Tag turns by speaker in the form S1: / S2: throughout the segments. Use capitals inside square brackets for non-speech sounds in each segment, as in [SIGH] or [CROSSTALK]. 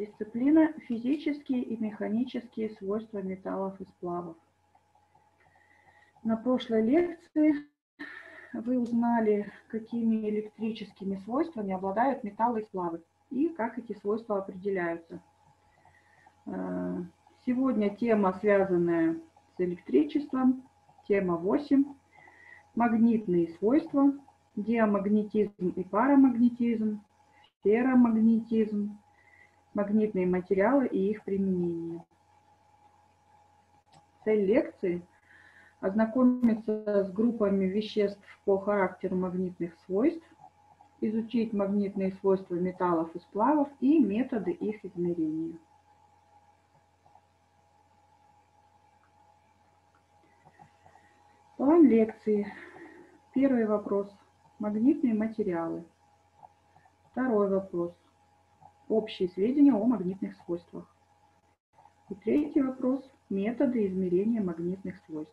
S1: Дисциплина «Физические и механические свойства металлов и сплавов». На прошлой лекции вы узнали, какими электрическими свойствами обладают металлы и сплавы и как эти свойства определяются. Э, сегодня тема, связанная с электричеством, тема 8. Магнитные свойства, диамагнетизм и парамагнетизм, ферромагнетизм, магнитные материалы и их применение. Цель лекции – ознакомиться с группами веществ по характеру магнитных свойств, изучить магнитные свойства металлов и сплавов и методы их измерения. План лекции. Первый вопрос. Магнитные материалы. Второй вопрос. Общие сведения о магнитных свойствах. И третий вопрос. Методы измерения магнитных свойств.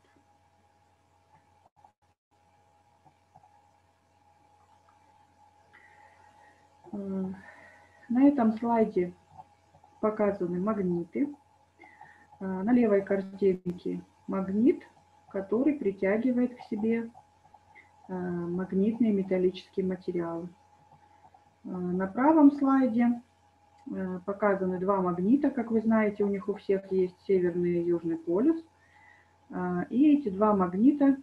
S1: Э, на этом слайде показаны магниты. Э, на левой картинке магнит, который притягивает к себе э, магнитные металлические материалы. На правом слайде показаны два магнита, как вы знаете, у них у всех есть северный и южный полюс. И эти два магнита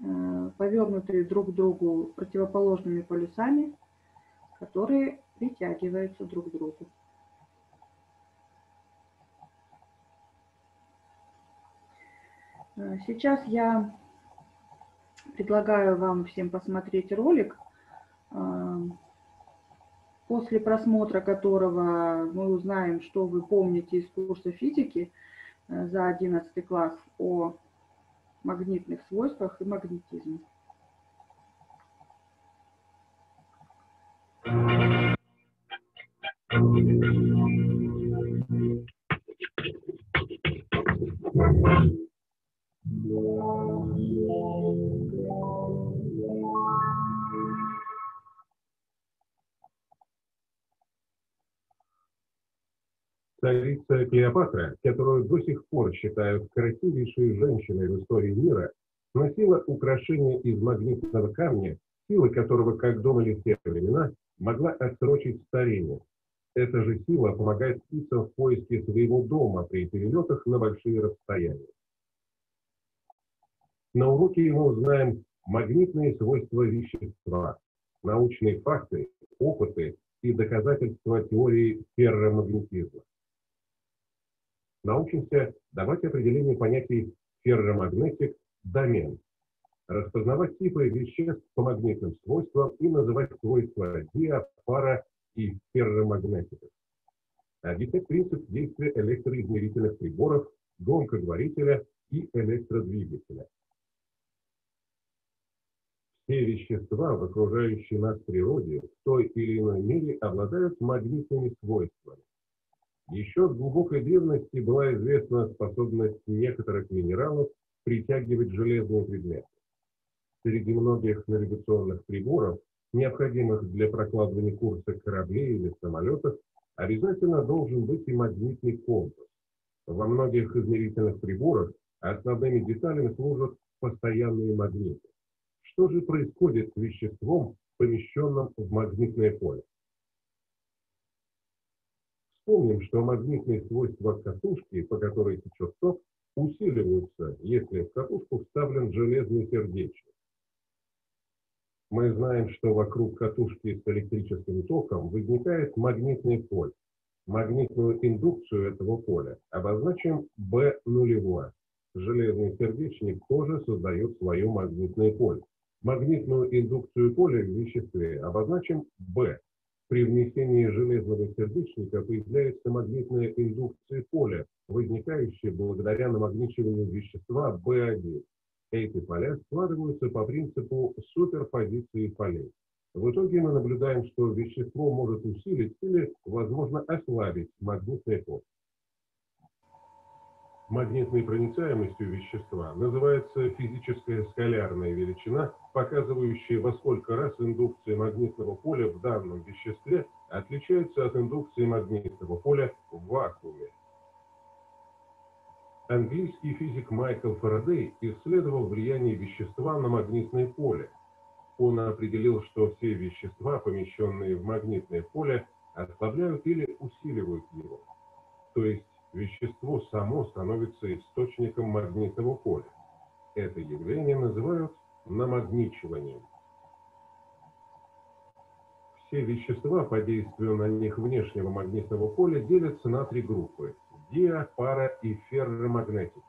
S1: Э, повернутые друг к другу противоположными полюсами, которые притягиваются друг к другу. Э, сейчас я предлагаю вам всем посмотреть ролик, э, после просмотра которого мы узнаем, что вы помните из курса физики за 11 класс о магнитных свойствах и магнетизме.
S2: Царица Клеопатра, которую до сих пор считают красивейшей женщиной в истории мира, носила украшение из магнитного камня, сила которого, как думали в те времена, могла отсрочить старение. Эта же сила помогает птицам в поиске своего дома при перелетах на большие расстояния. На уроке мы узнаем магнитные свойства вещества, научные факты, опыты и доказательства теории ферромагнетизма научимся давать определение понятий ферромагнетик, домен, распознавать типы веществ по магнитным свойствам и называть свойства диа, пара и ферромагнетиков. Объяснять принцип действия электроизмерительных приборов, громкоговорителя и электродвигателя. Все вещества в окружающей нас природе в той или иной мере обладают магнитными свойствами. Еще с глубокой древности была известна способность некоторых минералов притягивать железные предметы. Среди многих навигационных приборов, необходимых для прокладывания курса кораблей или самолетов, обязательно должен быть и магнитный компас. Во многих измерительных приборах основными деталями служат постоянные магниты. Что же происходит с веществом, помещенным в магнитное поле? Вспомним, что магнитные свойства катушки, по которой течет ток, усиливаются, если в катушку вставлен железный сердечник. Мы знаем, что вокруг катушки с электрическим током возникает магнитное поле. Магнитную индукцию этого поля обозначим B нулевое. Железный сердечник тоже создает свое магнитное поле. Магнитную индукцию поля в веществе обозначим B при внесении железного сердечника появляется магнитная индукция поля, возникающая благодаря намагничиванию вещества B1. Эти поля складываются по принципу суперпозиции полей. В итоге мы наблюдаем, что вещество может усилить или, возможно, ослабить магнитное поле. Магнитной проницаемостью вещества называется физическая скалярная величина, показывающая, во сколько раз индукция магнитного поля в данном веществе отличается от индукции магнитного поля в вакууме. Английский физик Майкл Фарадей исследовал влияние вещества на магнитное поле. Он определил, что все вещества, помещенные в магнитное поле, ослабляют или усиливают его. То есть вещество само становится источником магнитного поля. Это явление называют намагничиванием. Все вещества по действию на них внешнего магнитного поля делятся на три группы – диа, пара и ферромагнетики.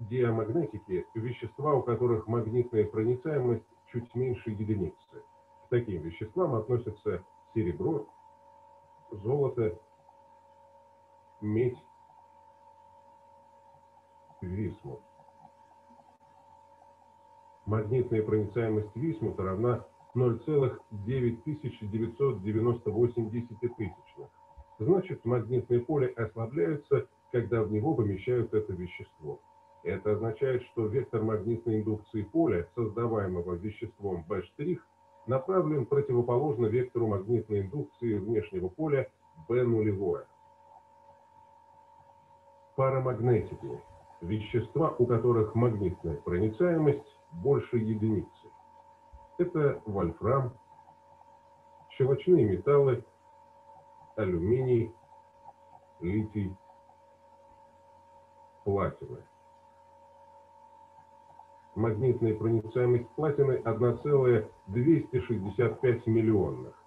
S2: Диамагнетики – вещества, у которых магнитная проницаемость чуть меньше единицы. К таким веществам относятся серебро, золото, медь, висмут. Магнитная проницаемость висмута равна 0,9998 тысячных. Значит, магнитное поле ослабляется, когда в него помещают это вещество. Это означает, что вектор магнитной индукции поля, создаваемого веществом B', направлен противоположно вектору магнитной индукции внешнего поля B нулевое. Парамагнетики – вещества, у которых магнитная проницаемость больше единицы. Это вольфрам, щелочные металлы, алюминий, литий, платина. Магнитная проницаемость платины 1,265 миллионных.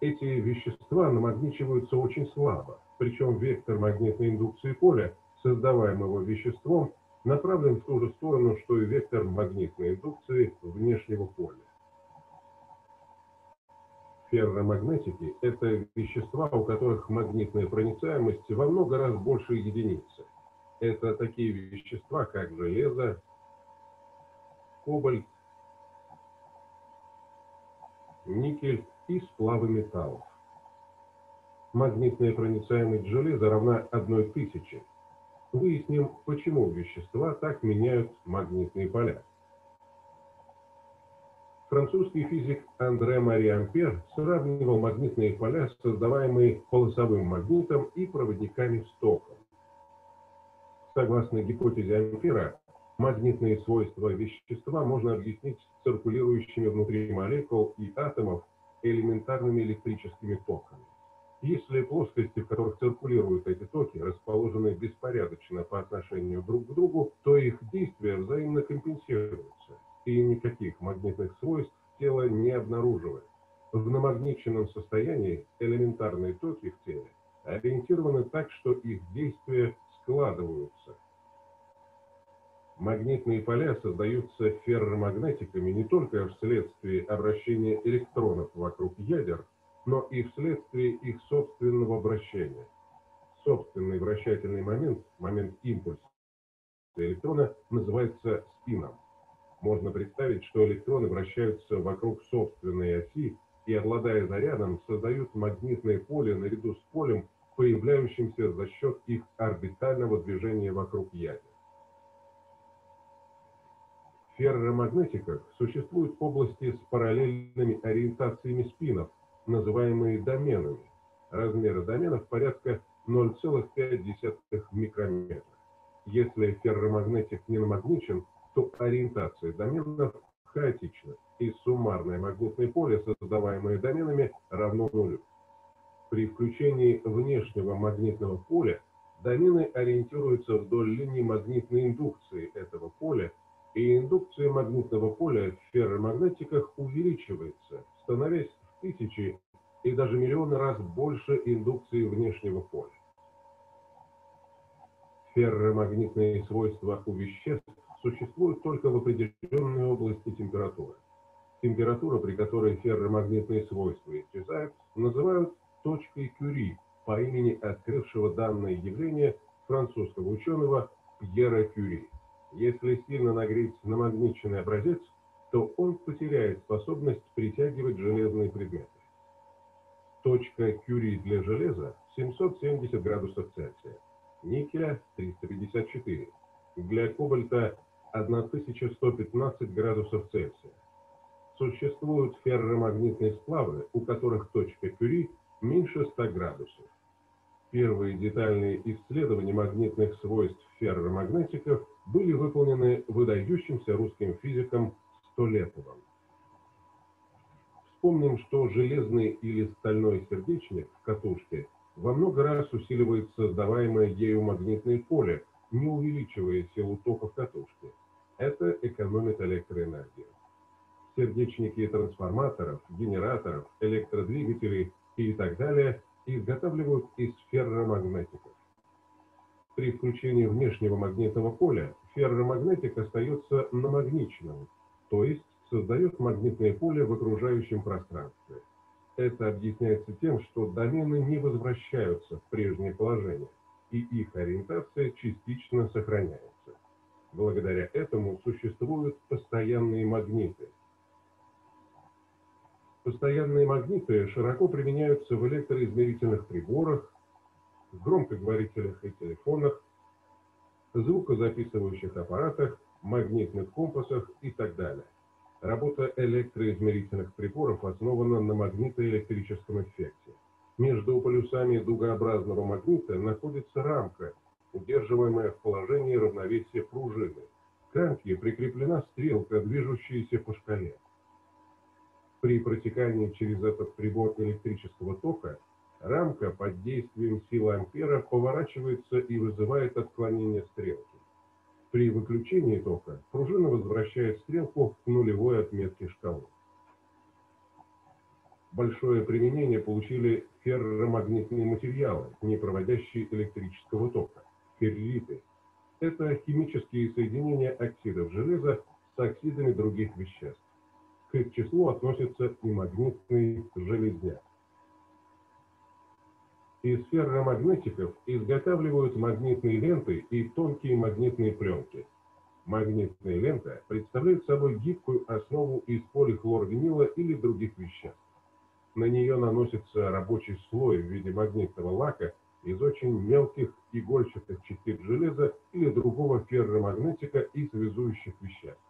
S2: Эти вещества намагничиваются очень слабо, причем вектор магнитной индукции поля, создаваемого веществом, направлен в ту же сторону, что и вектор магнитной индукции внешнего поля. Ферромагнетики – это вещества, у которых магнитная проницаемость во много раз больше единицы. Это такие вещества, как железо, кобальт, никель и сплавы металлов. Магнитная проницаемость железа равна одной тысяче. Выясним, почему вещества так меняют магнитные поля. Французский физик Андре Мари Ампер сравнивал магнитные поля, создаваемые полосовым магнитом и проводниками с током. Согласно гипотезе Ампера, магнитные свойства вещества можно объяснить циркулирующими внутри молекул и атомов элементарными электрическими токами. Если плоскости, в которых циркулируют эти токи, расположены беспорядочно по отношению друг к другу, то их действия взаимно компенсируются, и никаких магнитных свойств тело не обнаруживает. В намагниченном состоянии элементарные токи в теле ориентированы так, что их действия складываются. Магнитные поля создаются ферромагнетиками не только вследствие обращения электронов вокруг ядер, но и вследствие их собственного вращения. Собственный вращательный момент, момент импульса электрона, называется спином. Можно представить, что электроны вращаются вокруг собственной оси и, обладая зарядом, создают магнитное поле наряду с полем, появляющимся за счет их орбитального движения вокруг ядер. В ферромагнетиках существуют области с параллельными ориентациями спинов, называемые доменами. Размеры доменов порядка 0,5 микрометра. Если ферромагнетик не намагничен, то ориентация доменов хаотична, и суммарное магнитное поле, создаваемое доменами, равно нулю. При включении внешнего магнитного поля домены ориентируются вдоль линии магнитной индукции этого поля, и индукция магнитного поля в ферромагнетиках увеличивается, становясь тысячи и даже миллионы раз больше индукции внешнего поля. Ферромагнитные свойства у веществ существуют только в определенной области температуры. Температура, при которой ферромагнитные свойства исчезают, называют точкой Кюри по имени открывшего данное явление французского ученого Пьера Кюри. Если сильно нагреть намагниченный образец, то он потеряет способность притягивать железные предметы. Точка Кюри для железа 770 градусов Цельсия. никеля 354, для кобальта 1115 градусов Цельсия. Существуют ферромагнитные сплавы, у которых точка Кюри меньше 100 градусов. Первые детальные исследования магнитных свойств ферромагнетиков были выполнены выдающимся русским физиком Столетовым. Вспомним, что железный или стальной сердечник в катушке во много раз усиливает создаваемое ею магнитное поле, не увеличивая силу тока в катушке. Это экономит электроэнергию. Сердечники трансформаторов, генераторов, электродвигателей и так далее изготавливают из ферромагнетиков. При включении внешнего магнитного поля ферромагнетик остается намагниченным, то есть создает магнитное поле в окружающем пространстве. Это объясняется тем, что домены не возвращаются в прежнее положение, и их ориентация частично сохраняется. Благодаря этому существуют постоянные магниты. Постоянные магниты широко применяются в электроизмерительных приборах, громкоговорителях и телефонах, звукозаписывающих аппаратах, магнитных компасах и так далее. Работа электроизмерительных приборов основана на магнитоэлектрическом эффекте. Между полюсами дугообразного магнита находится рамка, удерживаемая в положении равновесия пружины. К рамке прикреплена стрелка, движущаяся по шкале. При протекании через этот прибор электрического тока рамка под действием силы ампера поворачивается и вызывает отклонение стрелки. При выключении тока пружина возвращает стрелку к нулевой отметке шкалы. Большое применение получили ферромагнитные материалы, не проводящие электрического тока, ферриты. Это химические соединения оксидов железа с оксидами других веществ. К их числу относится и магнитный железняк. Из ферромагнетиков изготавливают магнитные ленты и тонкие магнитные пленки. Магнитная лента представляет собой гибкую основу из полихлорвинила или других веществ. На нее наносится рабочий слой в виде магнитного лака из очень мелких игольчатых частиц железа или другого ферромагнетика и связующих веществ.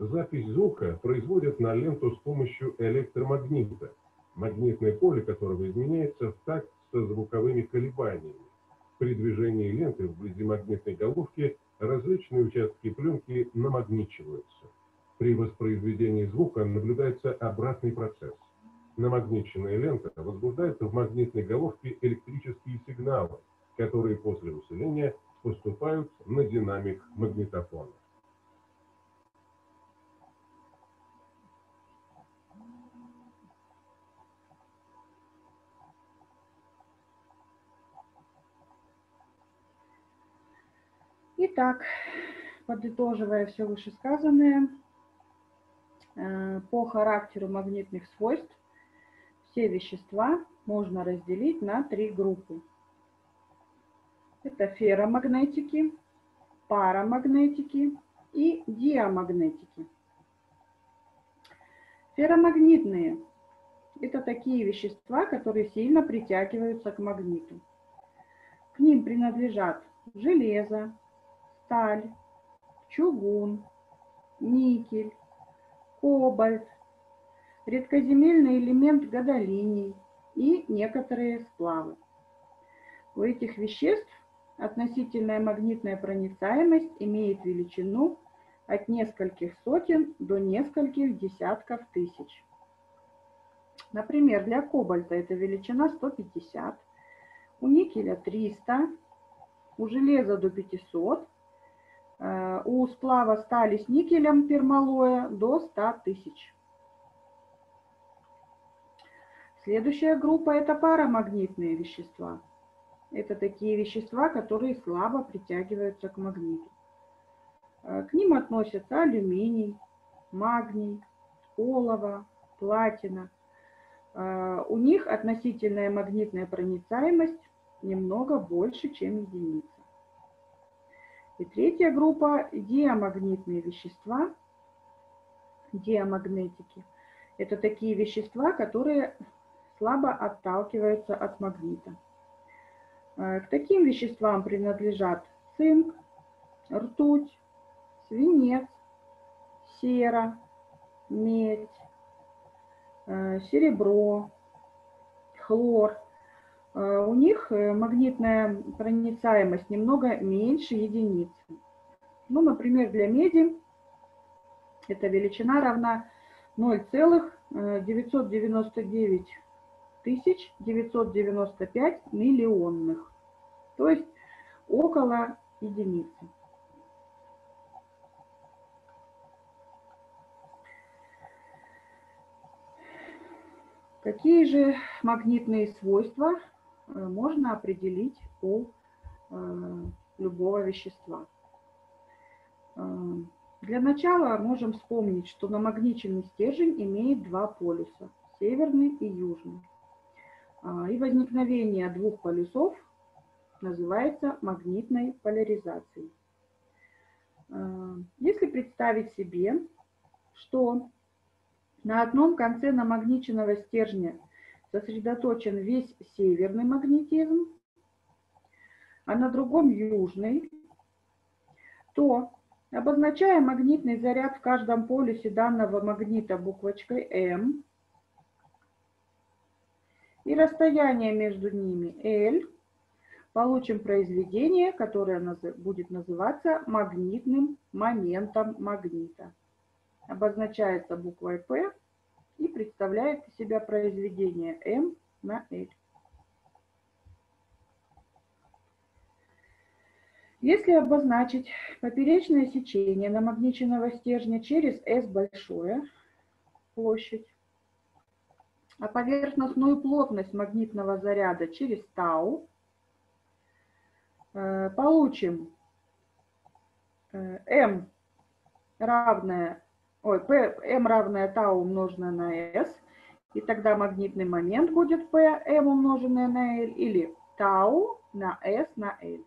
S2: Запись звука производят на ленту с помощью электромагнита, магнитное поле которого изменяется в такт со звуковыми колебаниями. При движении ленты вблизи магнитной головки различные участки пленки намагничиваются. При воспроизведении звука наблюдается обратный процесс. Намагниченная лента возбуждает в магнитной головке электрические сигналы, которые после усиления поступают на динамик магнитофона.
S1: Итак, подытоживая все вышесказанное, э, по характеру магнитных свойств все вещества можно разделить на три группы. Это ферромагнетики, парамагнетики и диамагнетики. Ферромагнитные – это такие вещества, которые сильно притягиваются к магниту. К ним принадлежат железо, сталь, чугун, никель, кобальт, редкоземельный элемент гадолиний и некоторые сплавы. У этих веществ относительная магнитная проницаемость имеет величину от нескольких сотен до нескольких десятков тысяч. Например, для кобальта это величина 150, у никеля 300, у железа до 500, Э, у сплава стали с никелем пермалоя до 100 тысяч. Следующая группа – это парамагнитные вещества. Это такие вещества, которые слабо притягиваются к магниту. Э, к ним относятся алюминий, магний, олово, платина. Э, у них относительная магнитная проницаемость немного больше, чем единица. И третья группа – диамагнитные вещества, диамагнетики. Это такие вещества, которые слабо отталкиваются от магнита. К таким веществам принадлежат цинк, ртуть, свинец, сера, медь, серебро, хлор. У них магнитная проницаемость немного меньше единицы. Ну, например, для меди эта величина равна 0,999 тысяч 995 миллионных, то есть около единицы. Какие же магнитные свойства э, можно определить у э, любого вещества? Э, для начала можем вспомнить, что намагниченный стержень имеет два полюса – северный и южный. И возникновение двух полюсов называется магнитной поляризацией. Если представить себе, что на одном конце намагниченного стержня сосредоточен весь северный магнетизм, а на другом южный, то Обозначая магнитный заряд в каждом полюсе данного магнита буквочкой М и расстояние между ними L, получим произведение, которое будет называться магнитным моментом магнита. Обозначается буквой P и представляет из себя произведение M на L. Если обозначить поперечное сечение намагниченного стержня через S большое, площадь, а поверхностную плотность магнитного заряда через тау, э, получим э, m равное, ой, P, m равное тау умноженное на S, и тогда магнитный момент будет P, m умноженное на L, или тау на S на L.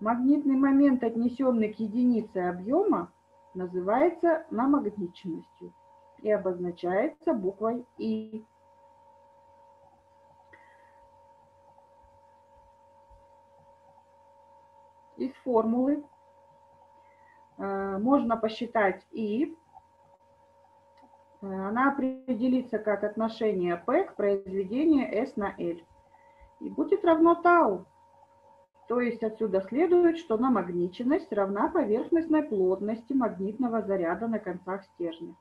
S1: Магнитный момент, отнесенный к единице объема, называется намагниченностью и обозначается буквой И. Из формулы можно посчитать И. Э, она определится как отношение P к произведению S на L. И будет равно тау. То есть отсюда следует, что намагниченность равна поверхностной плотности магнитного заряда на концах стержня.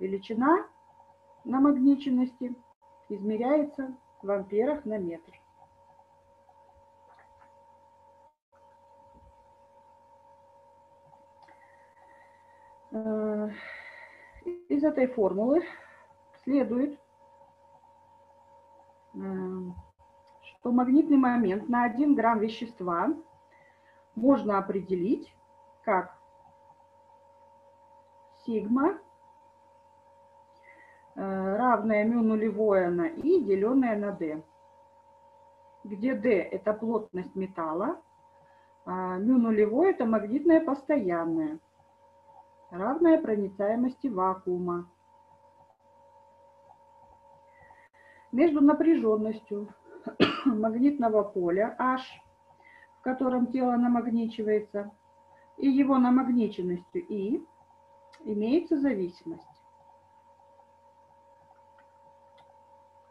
S1: Величина намагниченности измеряется в амперах на метр. Из этой формулы следует э, то магнитный момент на 1 грамм вещества можно определить как сигма э, равное μ нулевое на и деленное на d, где d это плотность металла, а μ нулевое это магнитное постоянное, равное проницаемости вакуума. Между напряженностью [CLEARS THROAT] магнитного поля H, в котором тело намагничивается, и его намагниченностью I имеется зависимость.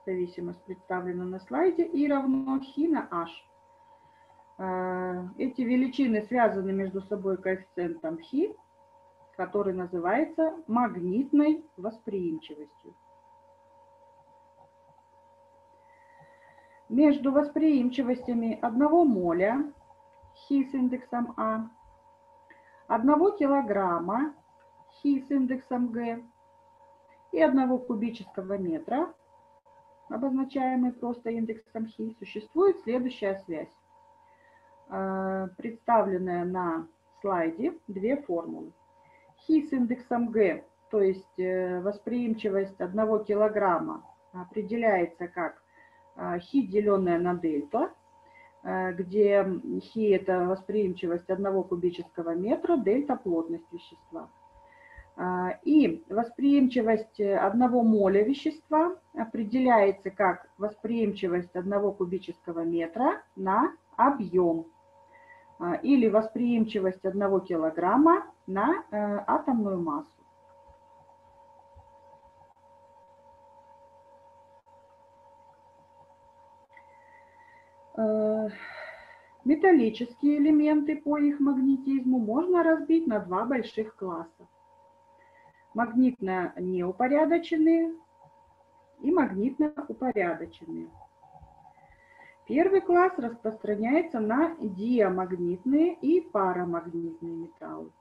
S1: Зависимость представлена на слайде. И равно хи на h. Э, эти величины связаны между собой коэффициентом хи, который называется магнитной восприимчивостью. между восприимчивостями одного моля хи с индексом А, одного килограмма хи с индексом Г и одного кубического метра, обозначаемый просто индексом хи, существует следующая связь, э, представленная на слайде две формулы. Хи с индексом Г, то есть э, восприимчивость одного килограмма, определяется как а, хи, деленное на дельта, а, где хи – это восприимчивость одного кубического метра, дельта – плотность вещества. И восприимчивость одного моля вещества определяется как восприимчивость одного кубического метра на объем или восприимчивость одного килограмма на э, атомную массу. Э, металлические элементы по их магнетизму можно разбить на два больших класса. Магнитно неупорядоченные и магнитно упорядоченные. Первый класс распространяется на диамагнитные и парамагнитные металлы.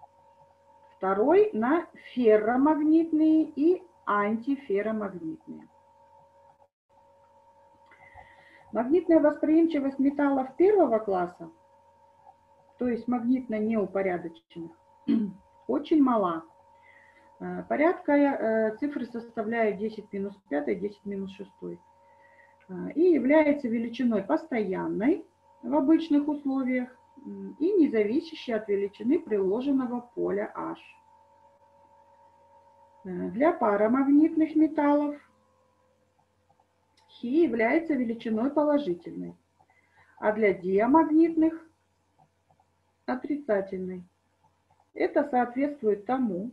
S1: Второй на ферромагнитные и антиферромагнитные. Магнитная восприимчивость металлов первого класса, то есть магнитно неупорядоченных, [CLEARS THROAT] очень мала. Э, порядка э, цифры составляют 10 минус 5, 10 минус 6 и является величиной постоянной в обычных условиях и не зависящей от величины приложенного поля H. Э, для парамагнитных металлов χ является величиной положительной, а для диамагнитных – отрицательной. Это соответствует тому,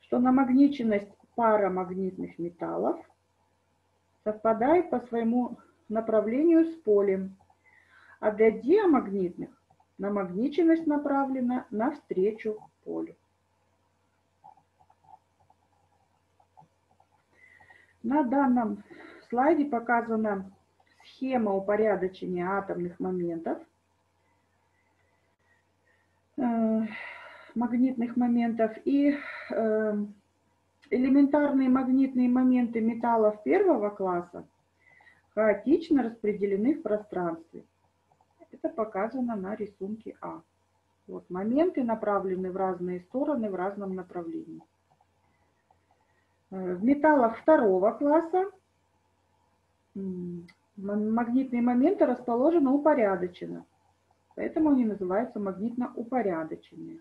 S1: что намагниченность парамагнитных металлов совпадает по своему направлению с полем, а для диамагнитных намагниченность направлена навстречу полю. На данном слайде показана схема упорядочения атомных моментов, э, магнитных моментов и э, элементарные магнитные моменты металлов первого класса хаотично распределены в пространстве. Это показано на рисунке А. Вот моменты направлены в разные стороны в разном направлении. Э, в металлах второго класса магнитные моменты расположены упорядоченно, поэтому они называются магнитно упорядоченные.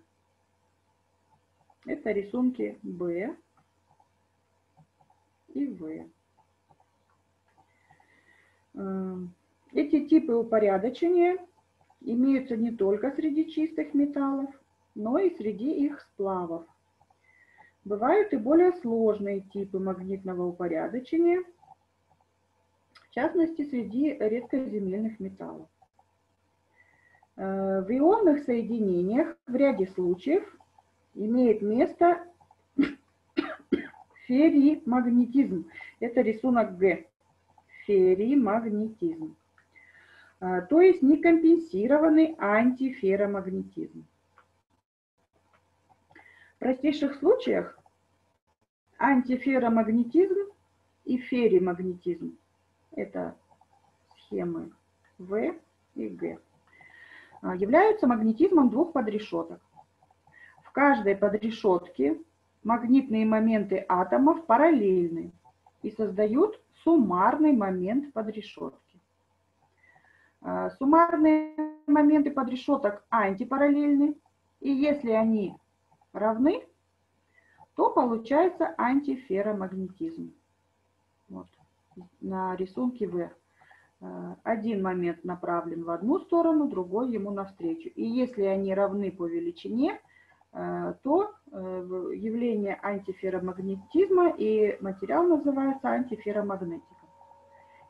S1: Это рисунки Б и В. Э, эти типы упорядочения имеются не только среди чистых металлов, но и среди их сплавов. Бывают и более сложные типы магнитного упорядочения, в частности, среди редкоземельных металлов. Э, в ионных соединениях в ряде случаев имеет место ферримагнетизм. Это рисунок Г. Ферримагнетизм. Э, то есть некомпенсированный антиферромагнетизм. В простейших случаях антиферромагнетизм и ферримагнетизм – это схемы В и Г – являются магнетизмом двух подрешеток. В каждой подрешетке магнитные моменты атомов параллельны и создают суммарный момент подрешетки. А, суммарные моменты подрешеток антипараллельны, и если они равны, то получается антиферромагнетизм. Вот. На рисунке В. Э, один момент направлен в одну сторону, другой ему навстречу. И если они равны по величине, то э, явление антиферромагнетизма и материал называется антиферромагнетиком.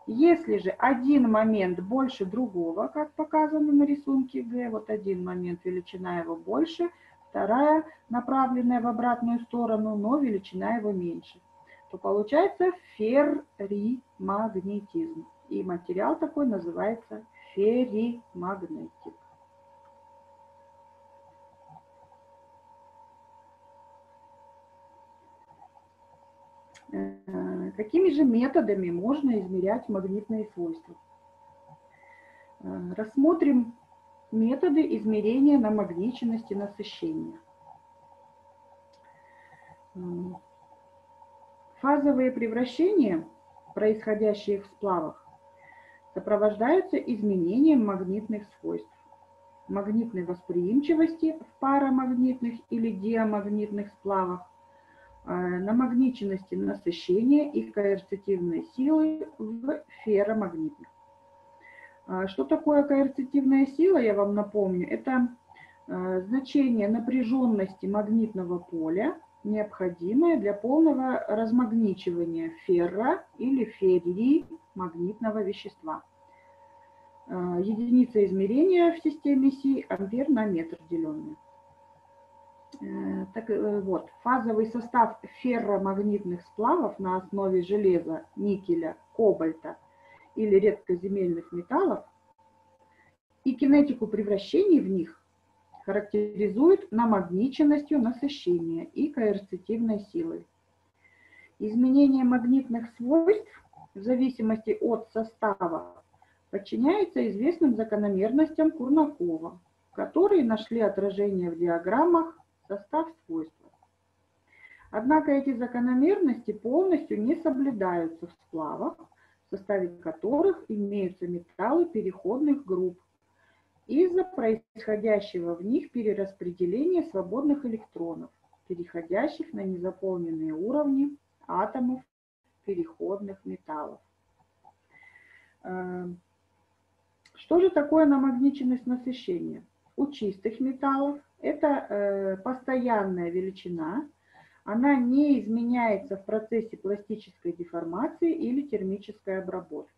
S1: Если же один момент больше другого, как показано на рисунке Г, вот один момент, величина его больше – вторая направленная в обратную сторону, но величина его меньше, то получается ферримагнетизм. И материал такой называется ферримагнетик. Какими же методами можно измерять магнитные свойства? Э, рассмотрим Методы измерения намагниченности насыщения. Фазовые превращения, происходящие в сплавах, сопровождаются изменением магнитных свойств, магнитной восприимчивости в парамагнитных или диамагнитных сплавах намагниченности насыщения и коэрцитивной силы в ферромагнитных. Что такое коэрцитивная сила, я вам напомню, это значение напряженности магнитного поля, необходимое для полного размагничивания ферра или феррии магнитного вещества. Единица измерения в системе Си – ампер на метр деленный. Э, так э, вот, фазовый состав ферромагнитных сплавов на основе железа, никеля, кобальта или редкоземельных металлов и кинетику превращений в них характеризует намагниченностью насыщения и коэрцитивной силой. Изменение магнитных свойств в зависимости от состава подчиняется известным закономерностям Курнакова, которые нашли отражение в диаграммах состав свойства. Однако эти закономерности полностью не соблюдаются в сплавах, в составе которых имеются металлы переходных групп, из-за происходящего в них перераспределения свободных электронов, переходящих на незаполненные уровни атомов переходных металлов. Э, что же такое намагниченность насыщения? У чистых металлов это э, постоянная величина, она не изменяется в процессе пластической деформации или термической обработки.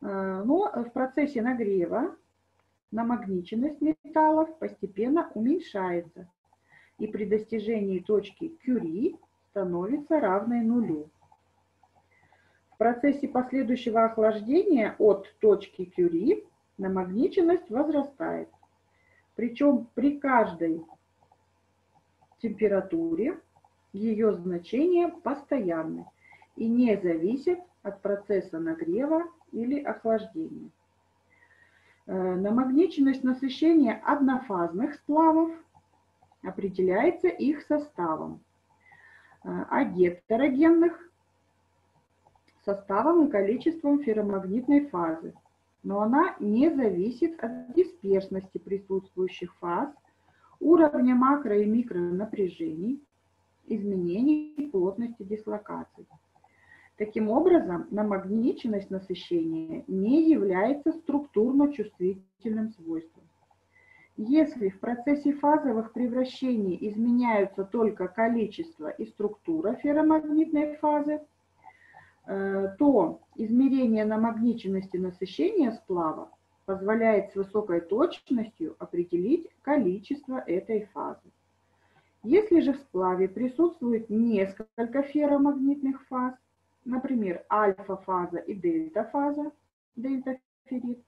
S1: Э, но в процессе нагрева намагниченность металлов постепенно уменьшается и при достижении точки Кюри становится равной нулю. В процессе последующего охлаждения от точки Кюри намагниченность возрастает. Причем при каждой температуре ее значение постоянны и не зависят от процесса нагрева или охлаждения. Э, намагниченность насыщения однофазных сплавов определяется их составом, э, а гетерогенных – составом и количеством ферромагнитной фазы но она не зависит от дисперсности присутствующих фаз, уровня макро- и микронапряжений, изменений плотности дислокаций. Таким образом, намагниченность насыщения не является структурно чувствительным свойством. Если в процессе фазовых превращений изменяются только количество и структура ферромагнитной фазы, то измерение намагниченности насыщения сплава позволяет с высокой точностью определить количество этой фазы. Если же в сплаве присутствует несколько ферромагнитных фаз, например, альфа-фаза и дельта-фаза, дельтаферит,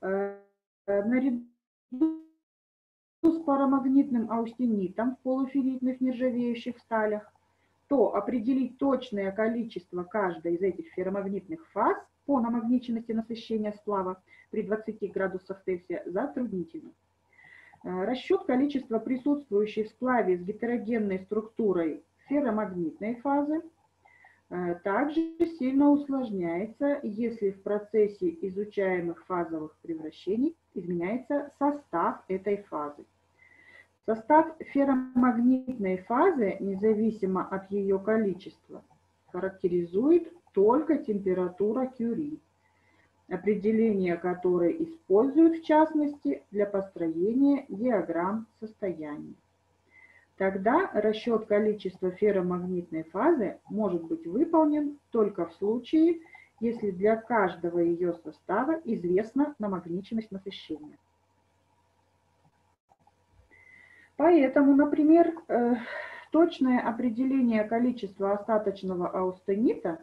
S1: э, наряду с парамагнитным аустенитом в полуферритных нержавеющих сталях, то определить точное количество каждой из этих ферромагнитных фаз по намагниченности насыщения сплава при 20 градусах Цельсия затруднительно. Э, расчет количества присутствующей в сплаве с гетерогенной структурой ферромагнитной фазы э, также сильно усложняется, если в процессе изучаемых фазовых превращений изменяется состав этой фазы. Состав ферромагнитной фазы, независимо от ее количества, характеризует только температура Кюри, определение которой используют в частности для построения диаграмм состояния. Тогда расчет количества ферромагнитной фазы может быть выполнен только в случае, если для каждого ее состава известна намагниченность насыщения. Поэтому, например, э, точное определение количества остаточного аустенита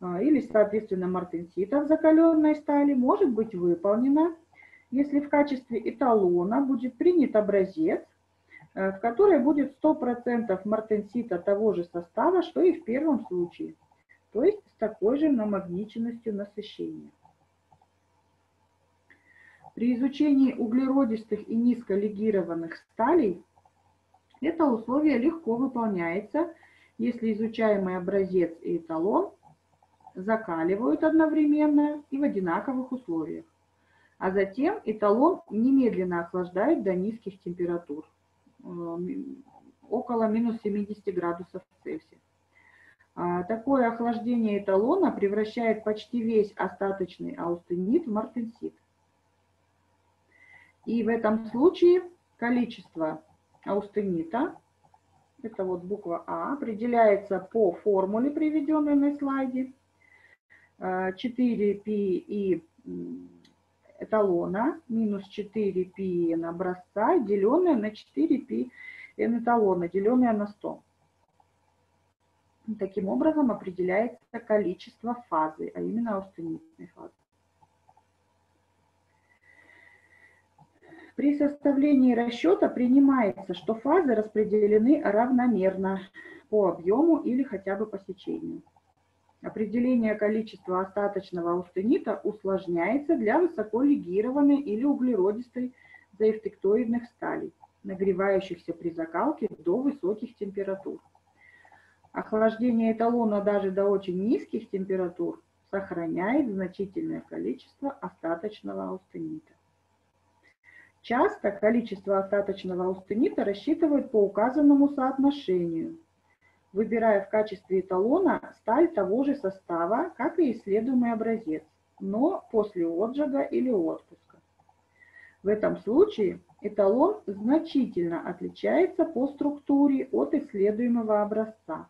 S1: э, или, соответственно, мартенсита в закаленной стали может быть выполнено, если в качестве эталона будет принят образец, э, в который будет 100% мартенсита того же состава, что и в первом случае, то есть с такой же намагниченностью насыщения. При изучении углеродистых и низколегированных сталей это условие легко выполняется, если изучаемый образец и эталон закаливают одновременно и в одинаковых условиях. А затем эталон немедленно охлаждают до низких температур. около минус 70 градусов Цельсия. А, такое охлаждение эталона превращает почти весь остаточный аустенит в мартенсит. И в этом случае количество аустенита, это вот буква А, определяется по формуле, приведенной на слайде. 4π и эталона минус 4π n образца, деленное на 4π n эталона, деленное на 100. Таким образом определяется количество фазы, а именно аустенитной фазы. При составлении расчета принимается, что фазы распределены равномерно по объему или хотя бы по сечению. Определение количества остаточного аустенита усложняется для высоколегированной или углеродистой заэффектоидных сталей, нагревающихся при закалке до высоких температур. Охлаждение эталона даже до очень низких температур сохраняет значительное количество остаточного аустенита. Часто количество остаточного аустенита рассчитывают по указанному соотношению, выбирая в качестве эталона сталь того же состава, как и исследуемый образец, но после отжига или отпуска. В этом случае эталон значительно отличается по структуре от исследуемого образца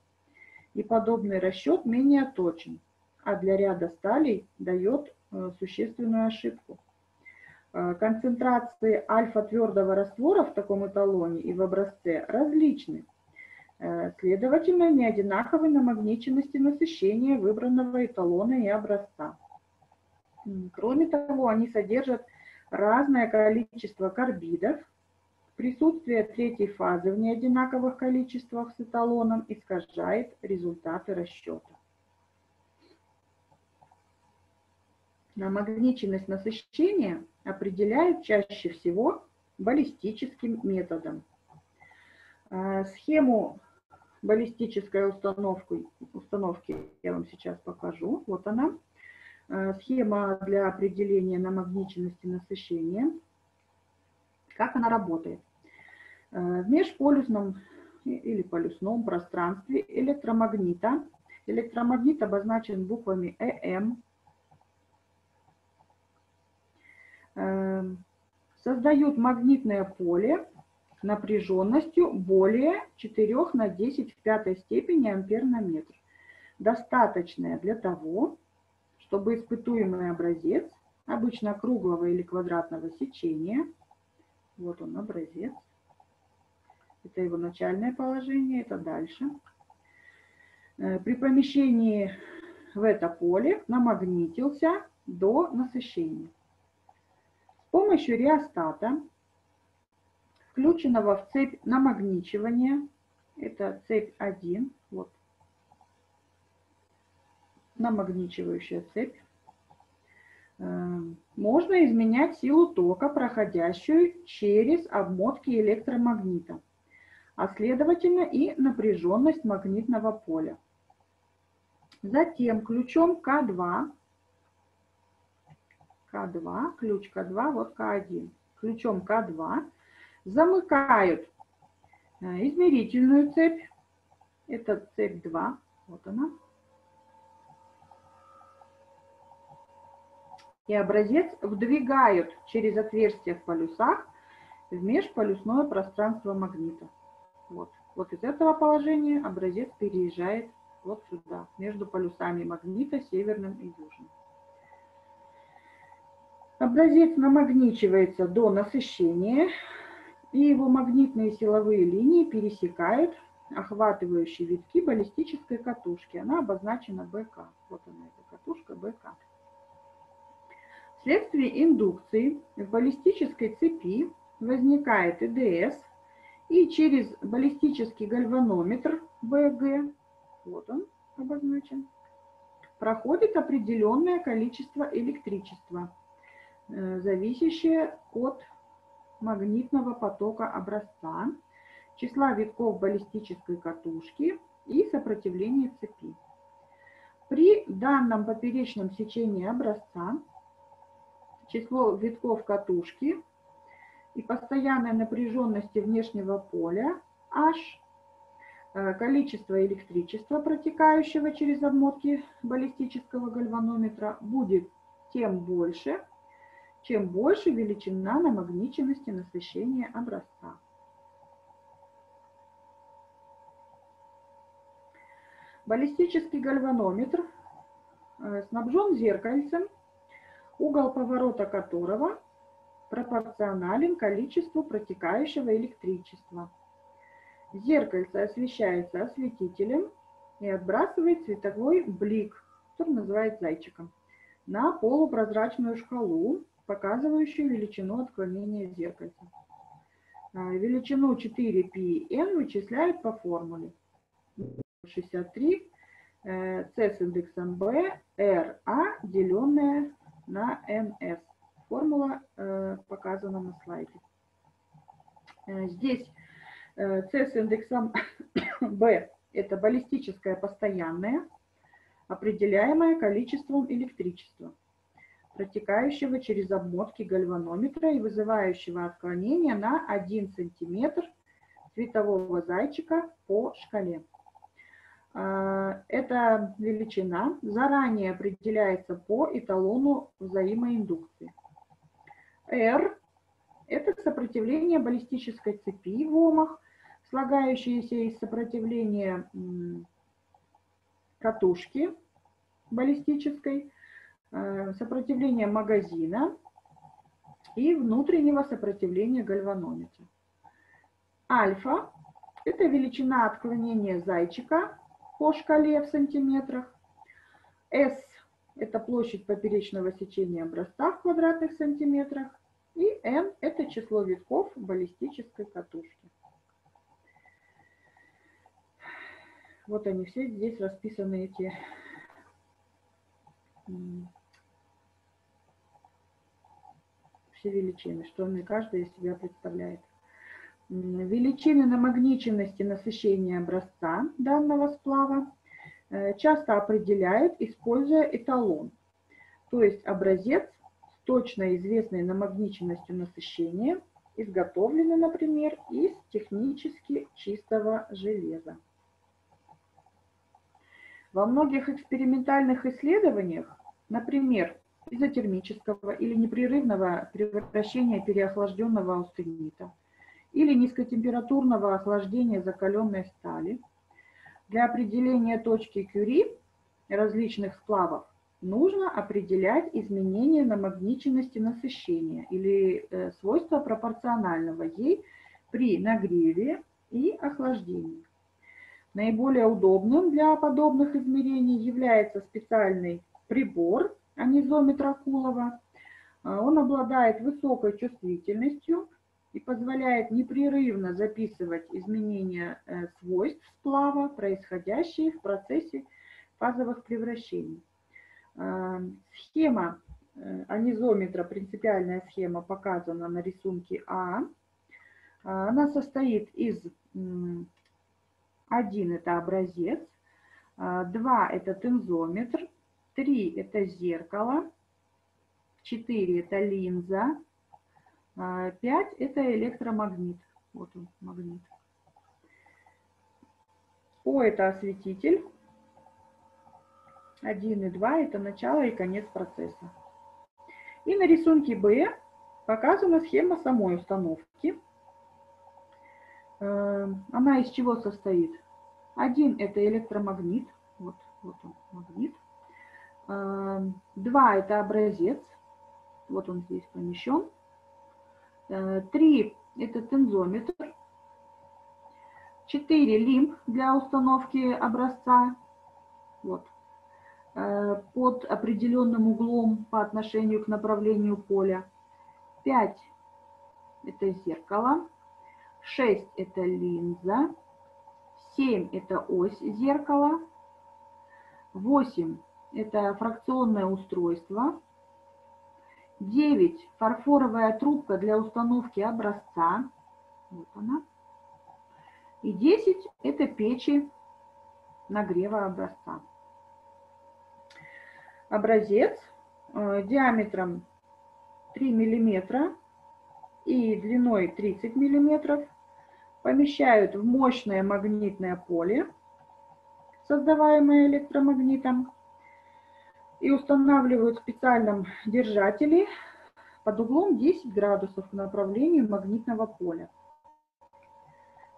S1: и подобный расчет менее точен, а для ряда сталей дает э, существенную ошибку. Э, концентрации альфа-твердого раствора в таком эталоне и в образце различны. Э, следовательно, не одинаковы намагниченности насыщения выбранного эталона и образца. Кроме того, они содержат разное количество карбидов, Присутствие третьей фазы в неодинаковых количествах с эталоном искажает результаты расчета. Намагниченность насыщения определяют чаще всего баллистическим методом. А, схему баллистической установки, установки я вам сейчас покажу. Вот она. А, схема для определения намагниченности насыщения. Как она работает? Э, в межполюсном или полюсном пространстве электромагнита. Электромагнит обозначен буквами ЭМ. Э, создают магнитное поле напряженностью более 4 на 10 в пятой степени ампер на метр. Достаточное для того, чтобы испытуемый образец, обычно круглого или квадратного сечения, вот он образец, это его начальное положение, это дальше. Э, при помещении в это поле намагнитился до насыщения. Помощью реостата, включенного в цепь намагничивания, это цепь 1, вот, намагничивающая цепь, э, можно изменять силу тока, проходящую через обмотки электромагнита а следовательно и напряженность магнитного поля. Затем ключом К2, К2, ключ К2, вот К1, ключом К2 замыкают э, измерительную цепь, это цепь 2, вот она, и образец вдвигают через отверстия в полюсах в межполюсное пространство магнита. Вот. вот из этого положения образец переезжает вот сюда, между полюсами магнита северным и южным. Образец намагничивается до насыщения, и его магнитные силовые линии пересекают охватывающие витки баллистической катушки. Она обозначена БК. Вот она, эта катушка БК. Вследствие индукции в баллистической цепи возникает ИДС – и через баллистический гальванометр БГ, вот он обозначен, проходит определенное количество электричества, зависящее от магнитного потока образца, числа витков баллистической катушки и сопротивления цепи. При данном поперечном сечении образца число витков катушки и постоянной напряженности внешнего поля H э, количество электричества, протекающего через обмотки баллистического гальванометра, будет тем больше, чем больше величина намагниченности насыщения образца. Баллистический гальванометр э, снабжен зеркальцем, угол поворота которого пропорционален количеству протекающего электричества. Зеркальце освещается осветителем и отбрасывает световой блик, который называют зайчиком, на полупрозрачную шкалу, показывающую величину отклонения зеркальца. Величину 4πn вычисляют по формуле. 63 э, c с индексом b ra деленное на ns. Формула э, показана на слайде. Э, здесь c с индексом [COUGHS] b это баллистическое постоянное, определяемое количеством электричества, протекающего через обмотки гальванометра и вызывающего отклонение на 1 см светового зайчика по шкале. А, эта величина заранее определяется по эталону взаимоиндукции. R – это сопротивление баллистической цепи в омах, слагающееся из сопротивления катушки баллистической, э, сопротивления магазина и внутреннего сопротивления гальванометра. Альфа – это величина отклонения зайчика по шкале в сантиметрах. S – это площадь поперечного сечения образца в квадратных сантиметрах. И n – это число витков баллистической катушки. Вот они все здесь расписаны, эти все величины, что они каждая из себя представляет величины намагниченности насыщения образца данного сплава э, часто определяют, используя эталон, то есть образец с точно известной намагниченностью насыщения, изготовленный, например, из технически чистого железа. Во многих экспериментальных исследованиях, например, изотермического или непрерывного превращения переохлажденного аустенита, или низкотемпературного охлаждения закаленной стали. Для определения точки Кюри различных сплавов нужно определять изменения намагниченности насыщения или э, свойства пропорционального ей при нагреве и охлаждении. Наиболее удобным для подобных измерений является специальный прибор анизометра Кулова. Он обладает высокой чувствительностью и позволяет непрерывно записывать изменения э, свойств сплава, происходящие в процессе фазовых превращений. Э, схема э, анизометра, принципиальная схема показана на рисунке А. Она состоит из 1 это образец, 2 это тензометр, 3 это зеркало, 4 это линза, 5 а, это электромагнит. Вот он, магнит. О это осветитель. 1 и 2 это начало и конец процесса. И на рисунке Б показана схема самой установки. Э, она из чего состоит? Один это электромагнит. Вот, вот он, магнит. Э, два это образец. Вот он здесь помещен. 3 – это тензометр. 4 – лимб для установки образца. Вот. Э, под определенным углом по отношению к направлению поля. 5 – это зеркало. 6 – это линза. 7 – это ось зеркала. 8 – это фракционное устройство. 9 фарфоровая трубка для установки образца. Вот она. И 10 это печи нагрева образца. Образец э, диаметром 3 миллиметра и длиной 30 миллиметров помещают в мощное магнитное поле, создаваемое электромагнитом, и устанавливают в специальном держателе под углом 10 градусов к направлению магнитного поля.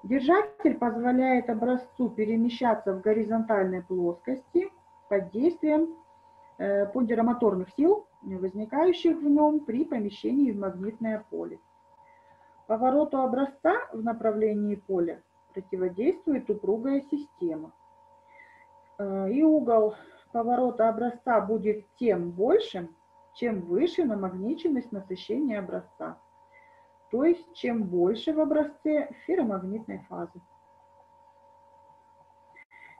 S1: Держатель позволяет образцу перемещаться в горизонтальной плоскости под действием э, пондеромоторных сил, возникающих в нем при помещении в магнитное поле. Повороту образца в направлении поля противодействует упругая система. Э, и угол поворота образца будет тем большим, чем выше намагниченность насыщения образца. То есть, чем больше в образце ферромагнитной фазы.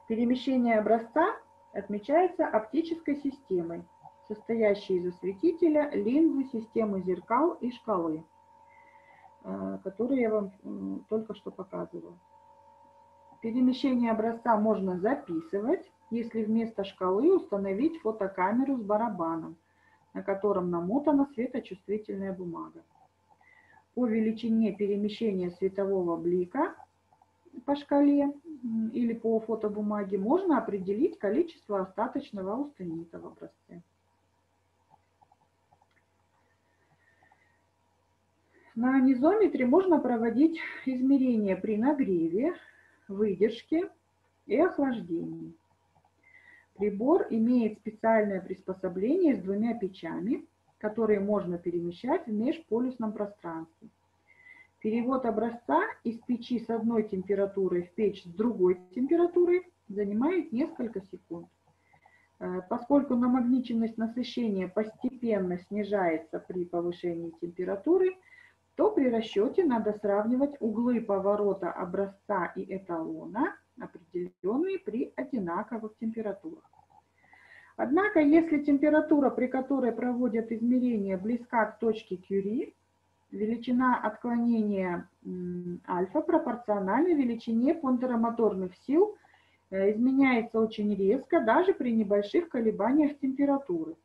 S1: Перемещение образца отмечается оптической системой, состоящей из осветителя, линзы, системы зеркал и шкалы, э, которые я вам только что показывала. Перемещение образца можно записывать, если вместо шкалы установить фотокамеру с барабаном, на котором намотана светочувствительная бумага. По величине перемещения светового блика по шкале или по фотобумаге можно определить количество остаточного аустенита в образце. На анизометре можно проводить измерения при нагреве, выдержке и охлаждении. Прибор имеет специальное приспособление с двумя печами, которые можно перемещать в межполюсном пространстве. Перевод образца из печи с одной температурой в печь с другой температурой занимает несколько секунд. Э, поскольку намагниченность насыщения постепенно снижается при повышении температуры, то при расчете надо сравнивать углы поворота образца и эталона, определенные при одинаковых температурах. Однако, если температура, при которой проводят измерения, близка к точке Кюри, величина отклонения альфа пропорциональна величине понтеромоторных сил, э, изменяется очень резко даже при небольших колебаниях температуры,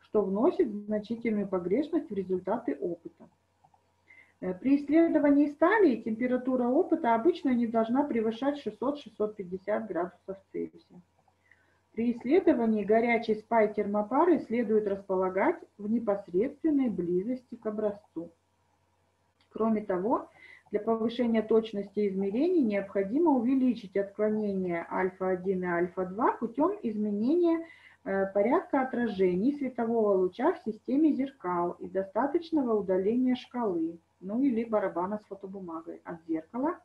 S1: что вносит значительную погрешность в результаты опыта. Э, при исследовании стали температура опыта обычно не должна превышать 600-650 градусов Цельсия. При исследовании горячей спай термопары следует располагать в непосредственной близости к образцу. Кроме того, для повышения точности измерений необходимо увеличить отклонение альфа-1 и альфа-2 путем изменения э, порядка отражений светового луча в системе зеркал и достаточного удаления шкалы, ну или барабана с фотобумагой от зеркала.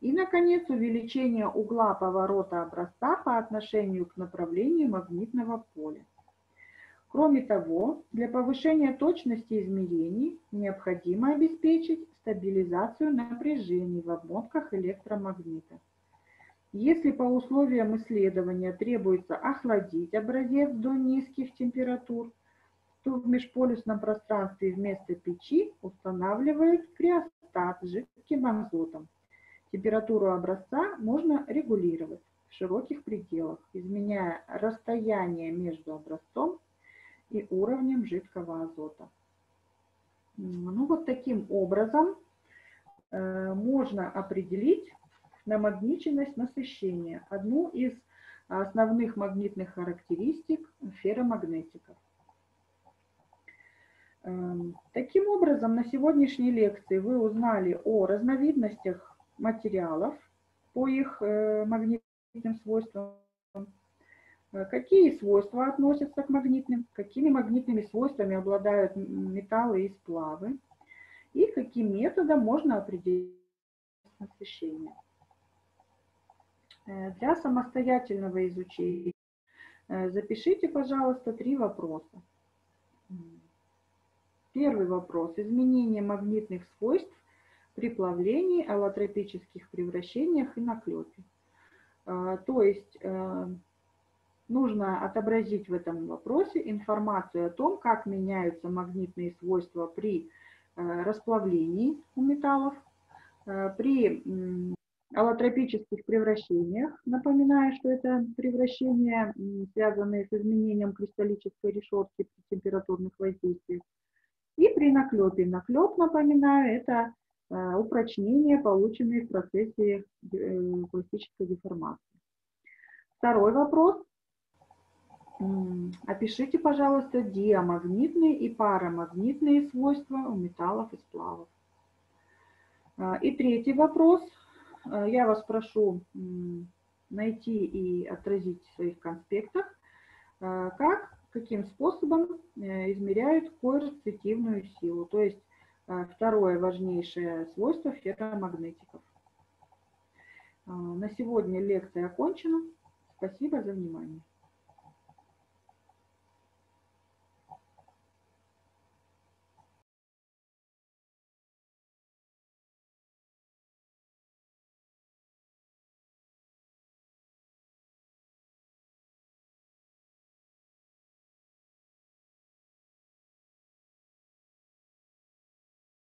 S1: И, наконец, увеличение угла поворота образца по отношению к направлению магнитного поля. Кроме того, для повышения точности измерений необходимо обеспечить стабилизацию напряжений в обмотках электромагнита. Если по условиям исследования требуется охладить образец до низких температур, то в межполюсном пространстве вместо печи устанавливают криостат с жидким азотом. Температуру образца можно регулировать в широких пределах, изменяя расстояние между образцом и уровнем жидкого азота. Ну вот таким образом э, можно определить намагниченность насыщения, одну из основных магнитных характеристик ферромагнетиков. Эм, таким образом, на сегодняшней лекции вы узнали о разновидностях материалов по их э, магнитным свойствам, Э, какие свойства относятся к магнитным, какими магнитными свойствами обладают металлы и сплавы, и каким методом можно определить освещение. Э, для самостоятельного изучения запишите, пожалуйста, три вопроса. Первый вопрос. Изменение магнитных свойств при плавлении, аллотропических превращениях и наклепе. То есть нужно отобразить в этом вопросе информацию о том, как меняются магнитные свойства при э, расплавлении у металлов, э, при аллотропических превращениях, напоминаю, что это превращения, связанные с изменением кристаллической решетки при температурных воздействиях, и при наклепе. Наклеп, напоминаю, это э, упрочнения, полученные в процессе э, пластической деформации. Второй вопрос. Опишите, пожалуйста, диамагнитные и парамагнитные свойства у металлов и сплавов. А, и третий вопрос. Я вас прошу найти и отразить в своих конспектах, как каким способом э, измеряют коэрцитивную силу, то есть э, второе важнейшее свойство ферромагнетиков. Э, на сегодня лекция окончена. Спасибо за внимание.